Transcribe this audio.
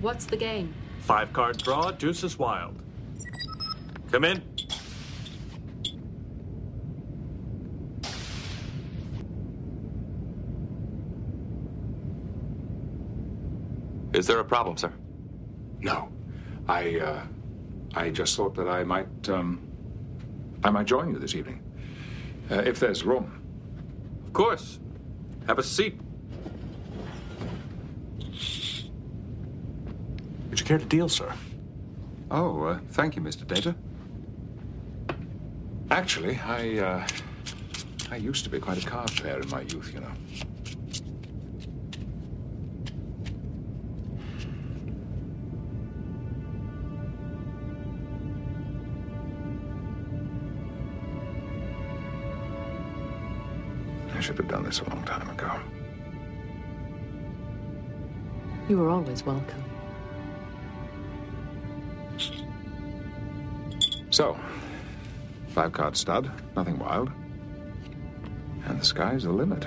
What's the game? Five card draw, deuces wild. Come in. Is there a problem, sir? No. I, uh, I just thought that I might, um, I might join you this evening. Uh, if there's room. Of course. Have a seat. Would you care to deal, sir? Oh, uh, thank you, Mr. Data. Actually, I, uh, I used to be quite a card player in my youth, you know. I should have done this a long time ago. You were always welcome. So, five card stud, nothing wild. And the sky's the limit.